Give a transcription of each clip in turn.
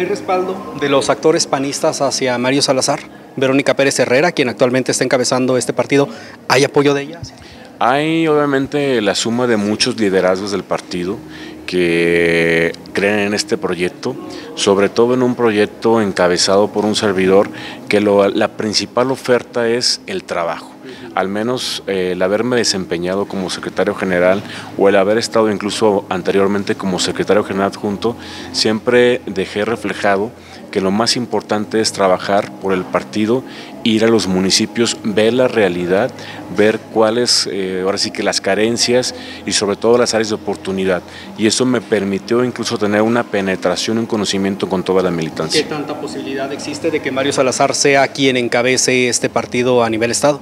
¿Hay respaldo de los actores panistas hacia Mario Salazar? Verónica Pérez Herrera, quien actualmente está encabezando este partido, ¿hay apoyo de ella? Hay obviamente la suma de muchos liderazgos del partido que creen en este proyecto, sobre todo en un proyecto encabezado por un servidor que la principal oferta es el trabajo. Al menos eh, el haberme desempeñado como secretario general o el haber estado incluso anteriormente como secretario general adjunto, siempre dejé reflejado que lo más importante es trabajar por el partido, ir a los municipios, ver la realidad, ver cuáles, eh, ahora sí que las carencias y sobre todo las áreas de oportunidad. Y eso me permitió incluso tener una penetración, un conocimiento con toda la militancia. ¿Qué tanta posibilidad existe de que Mario Salazar sea quien encabece este partido a nivel Estado?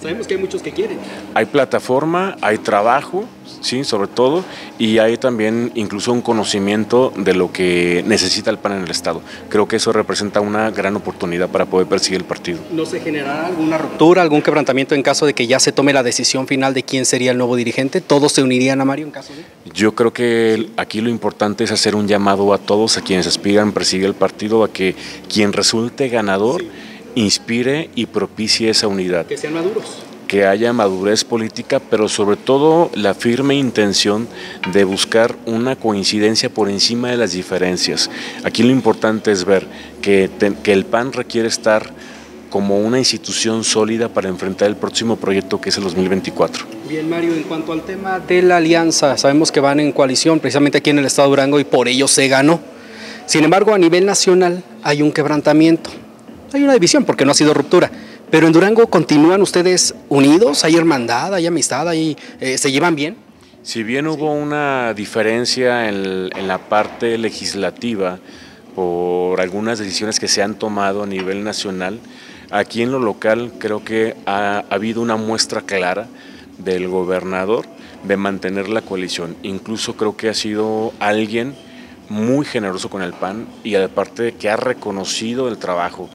Sabemos que hay muchos que quieren. Hay plataforma, hay trabajo, sí, sobre todo, y hay también incluso un conocimiento de lo que necesita el PAN en el Estado. Creo que eso representa una gran oportunidad para poder perseguir el partido. ¿No se generará alguna ruptura, algún quebrantamiento en caso de que ya se tome la decisión final de quién sería el nuevo dirigente? ¿Todos se unirían a Mario en caso de...? Yo creo que aquí lo importante es hacer un llamado a todos, a quienes aspiran a perseguir el partido, a que quien resulte ganador inspire y propicie esa unidad. Que sean maduros. Que haya madurez política, pero sobre todo la firme intención de buscar una coincidencia por encima de las diferencias. Aquí lo importante es ver que, que el PAN requiere estar como una institución sólida para enfrentar el próximo proyecto que es el 2024. Bien, Mario, en cuanto al tema de la alianza, sabemos que van en coalición precisamente aquí en el Estado de Durango y por ello se ganó. Sin embargo, a nivel nacional hay un quebrantamiento. Hay una división porque no ha sido ruptura. Pero en Durango continúan ustedes unidos, hay hermandad, hay amistad, hay, eh, se llevan bien. Si bien hubo una diferencia en, la parte legislativa por algunas decisiones que se han tomado a nivel nacional, aquí en lo local creo que ha, ha habido una muestra clara del gobernador de mantener la coalición. Incluso creo que ha sido alguien muy generoso con el PAN y aparte que ha reconocido el trabajo